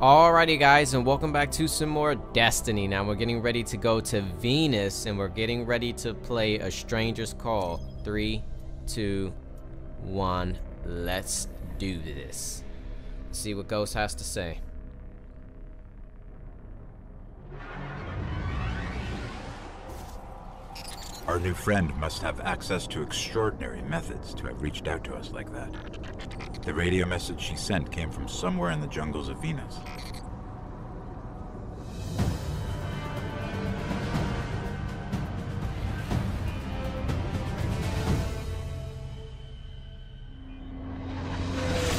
Alrighty guys and welcome back to some more Destiny. Now we're getting ready to go to Venus and we're getting ready to play A Stranger's Call. Three, two, one, let's do this. See what Ghost has to say. Our new friend must have access to extraordinary methods to have reached out to us like that. The radio message she sent came from somewhere in the jungles of Venus.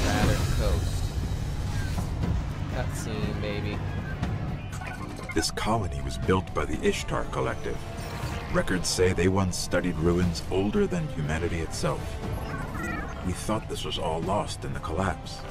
Battered Coast. Cutscene, baby. This colony was built by the Ishtar Collective. Records say they once studied ruins older than humanity itself. We thought this was all lost in the collapse.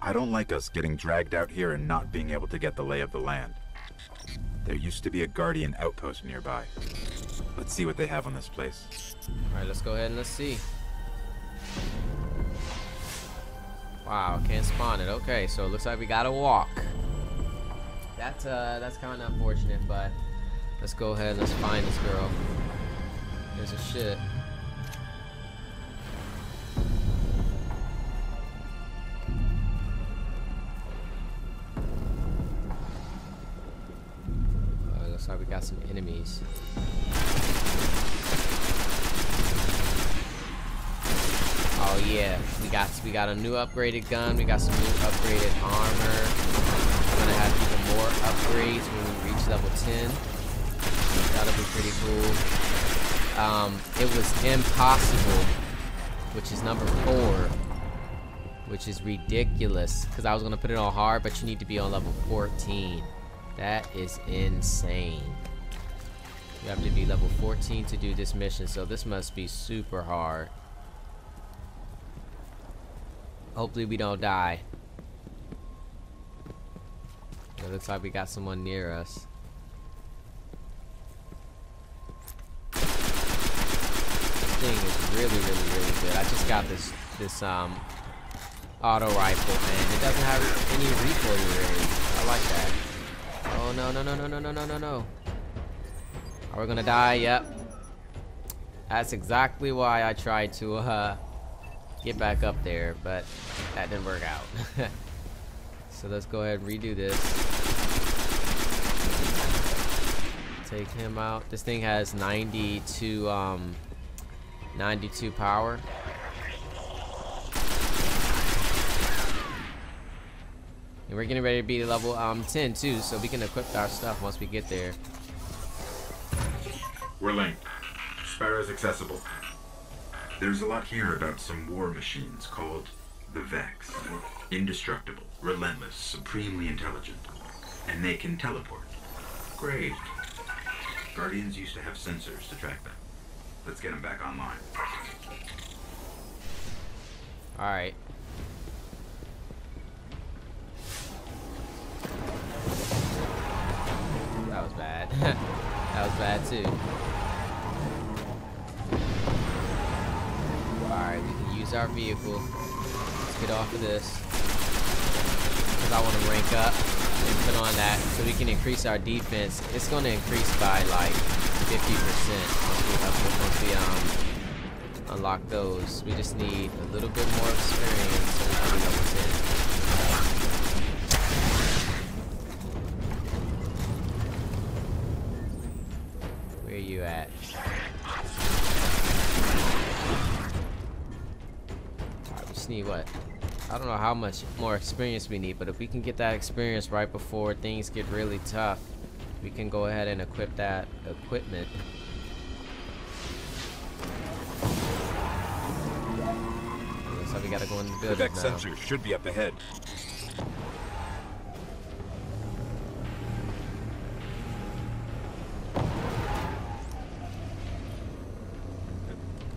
I don't like us getting dragged out here and not being able to get the lay of the land. There used to be a Guardian outpost nearby. Let's see what they have on this place. Alright, let's go ahead and let's see. Wow, can't spawn it. Okay, so it looks like we gotta walk. That's uh that's kinda unfortunate, but let's go ahead and let's find this girl. There's a shit. Got we got a new upgraded gun. We got some new upgraded armor. We're gonna have even more upgrades when we reach level 10. That'll be pretty cool. Um, it was impossible, which is number four, which is ridiculous. Cause I was gonna put it on hard, but you need to be on level 14. That is insane. You have to be level 14 to do this mission, so this must be super hard. Hopefully we don't die. It looks like we got someone near us. This thing is really, really, really good. I just got this this um auto rifle, man. It doesn't have any recoil range. I like that. Oh no no no no no no no no no. Are we gonna die? Yep. That's exactly why I tried to uh get back up there, but that didn't work out. so let's go ahead and redo this. Take him out. This thing has 92 um 92 power. And we're getting ready to be level um 10 too, so we can equip our stuff once we get there. We're linked. Sparrow's accessible. There's a lot here about some war machines called the Vex. Indestructible, relentless, supremely intelligent. And they can teleport. Great. Guardians used to have sensors to track them. Let's get them back online. Alright. That was bad. that was bad too. Our vehicle. Let's get off of this. Because I want to rank up and put on that so we can increase our defense. It's going to increase by like 50% once we, once we um, unlock those. We just need a little bit more experience what? I don't know how much more experience we need, but if we can get that experience right before things get really tough, we can go ahead and equip that equipment. Looks like we gotta go in the building now. sensors should be up ahead.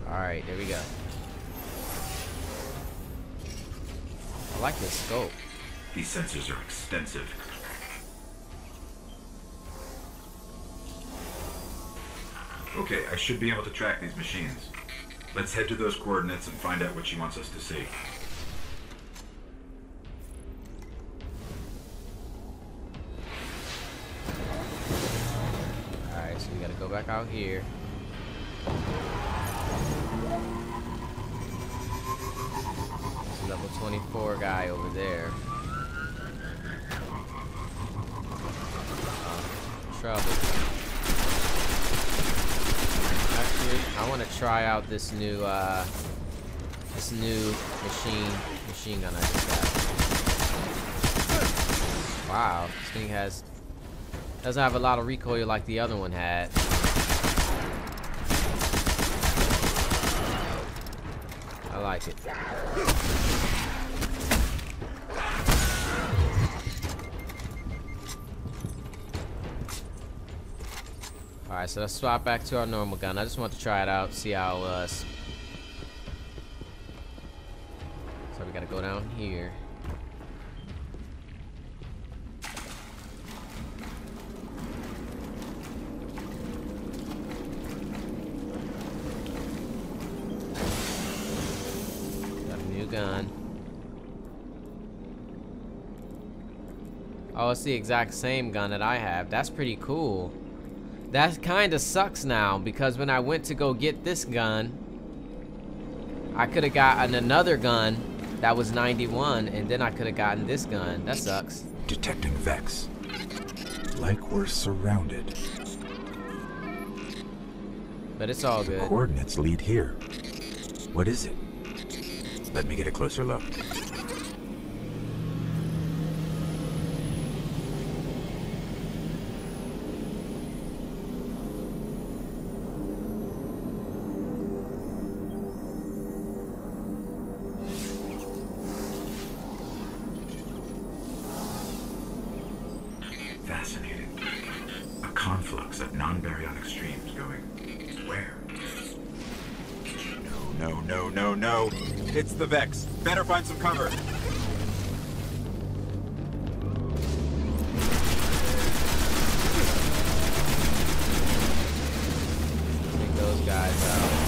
Alright, there we go. I like this scope. These sensors are extensive. Okay, I should be able to track these machines. Let's head to those coordinates and find out what she wants us to see. Alright, so we gotta go back out here. 24 guy over there. Uh, trouble. Actually, I want to try out this new, uh, this new machine, machine gun I just got. Wow, this thing has doesn't have a lot of recoil like the other one had. I like it. Alright, so let's swap back to our normal gun. I just want to try it out, see how uh, it was. So we gotta go down here. Got a new gun. Oh, it's the exact same gun that I have. That's pretty cool. That kind of sucks now because when I went to go get this gun, I could have gotten another gun that was 91 and then I could have gotten this gun. That sucks. Detecting Vex. Like we're surrounded. But it's all The good. coordinates lead here. What is it? Let me get a closer look. No. It's the Vex. Better find some cover. Take those guys out.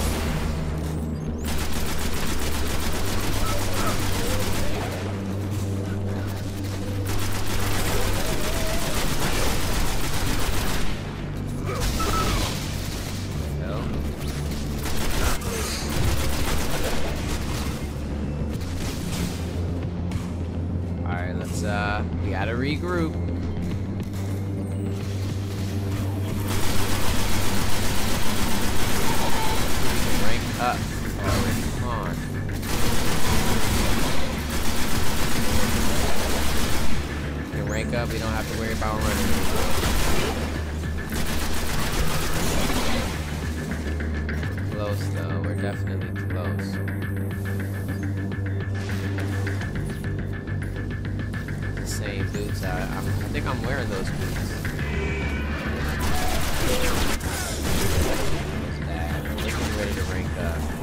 Alright, let's uh we gotta regroup. Rank up. Oh, come on. We rank up, we don't have to worry about same boots, I, I think I'm wearing those boots. Looking ready to rank up.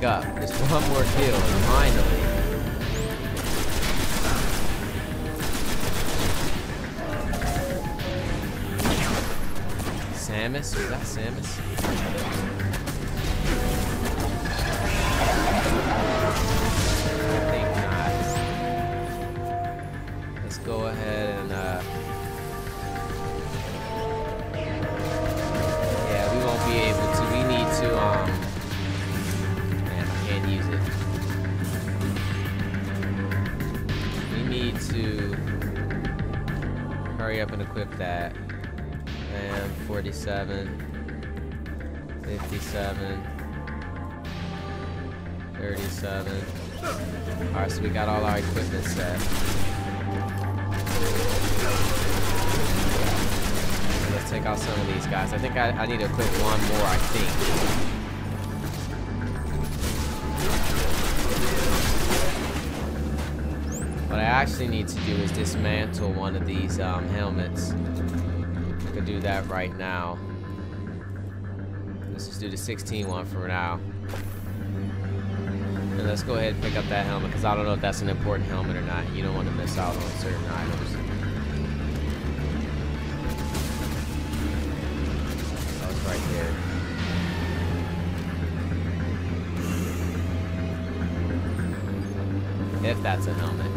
Rank up. Just one more kill, finally. Samus? Is that Samus? 57. 37. Alright, so we got all our equipment set. Let's take out some of these guys. I think I, I need to equip one more, I think. What I actually need to do is dismantle one of these um, helmets. I could do that right now. Let's just do the 16 one for now. And let's go ahead and pick up that helmet because I don't know if that's an important helmet or not. You don't want to miss out on certain items. It's right there. If that's a helmet.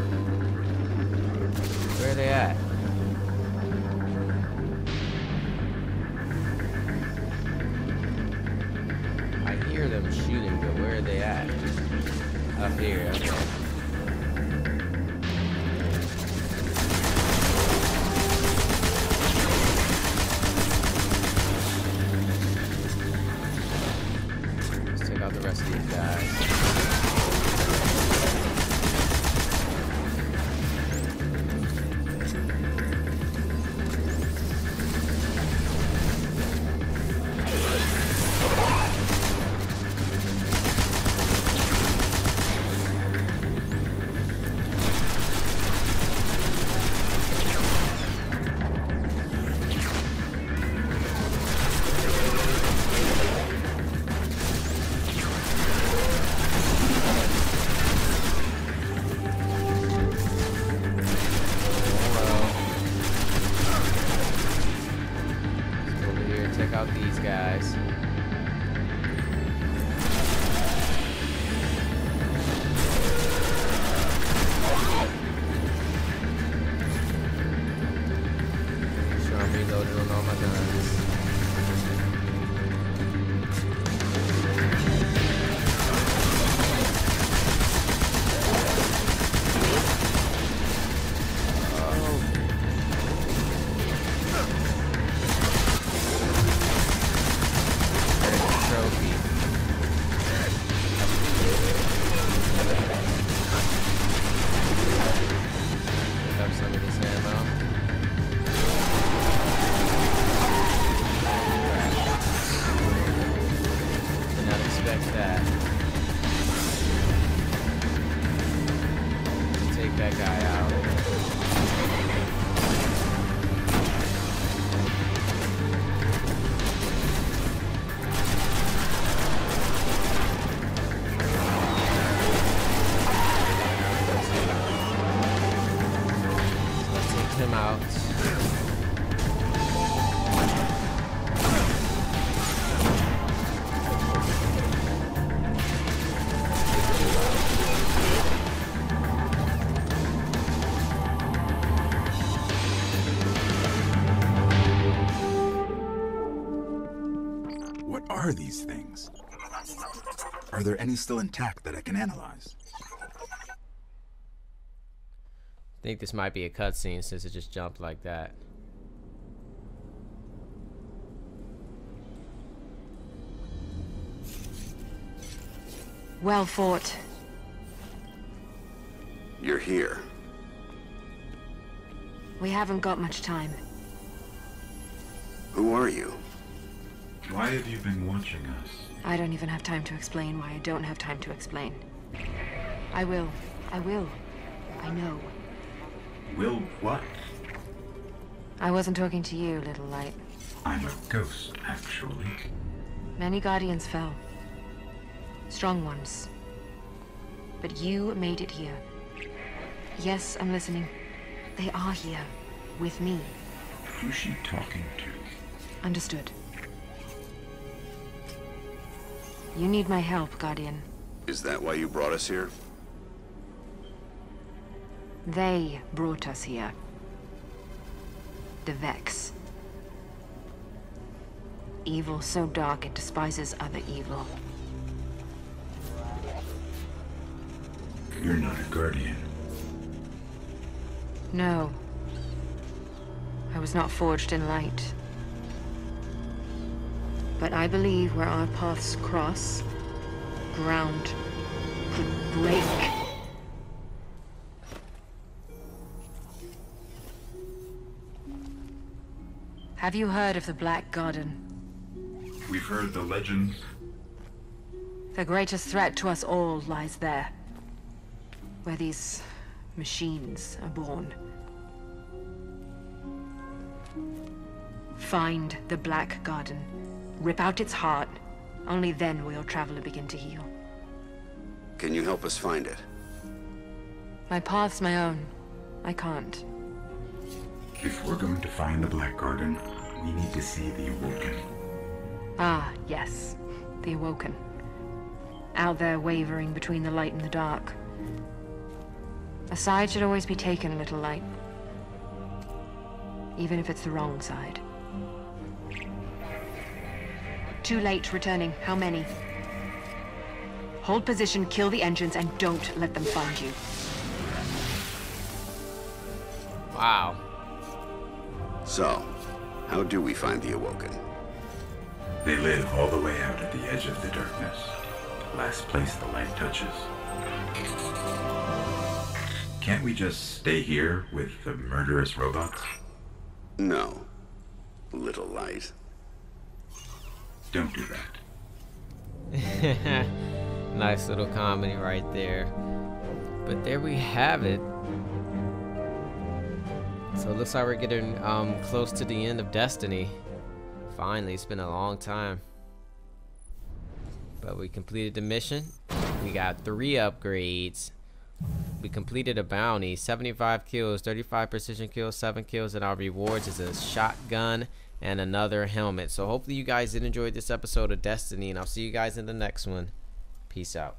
Of these guys. That guy out. Are these things? Are there any still intact that I can analyze? I think this might be a cutscene since it just jumped like that. Well fought. You're here. We haven't got much time. Who are you? Why have you been watching us? I don't even have time to explain why I don't have time to explain. I will. I will. I know. Will what? I wasn't talking to you, little light. I'm a ghost, actually. Many Guardians fell. Strong ones. But you made it here. Yes, I'm listening. They are here. With me. Who's she talking to? Understood. You need my help, Guardian. Is that why you brought us here? They brought us here. The Vex. Evil so dark it despises other evil. You're not a guardian. No. I was not forged in light. But I believe where our paths cross, ground could break. Have you heard of the Black Garden? We've heard the legends. The greatest threat to us all lies there. Where these machines are born. Find the Black Garden. Rip out its heart. Only then will your traveler begin to heal. Can you help us find it? My path's my own. I can't. If we're going to find the Black Garden, we need to see the Awoken. Ah, yes. The Awoken. Out there wavering between the light and the dark. A side should always be taken, little light. Even if it's the wrong side. Too late returning. How many? Hold position, kill the engines, and don't let them find you. Wow. So, how do we find the Awoken? They live all the way out at the edge of the darkness. Last place the light touches. Can't we just stay here with the murderous robots? No. Little light. Don't do that. nice little comedy right there. But there we have it. So it looks like we're getting um, close to the end of Destiny. Finally, it's been a long time. But we completed the mission. We got three upgrades. We completed a bounty. 75 kills, 35 precision kills, 7 kills, and our rewards is a shotgun and another helmet. So hopefully you guys did enjoy this episode of Destiny, and I'll see you guys in the next one. Peace out.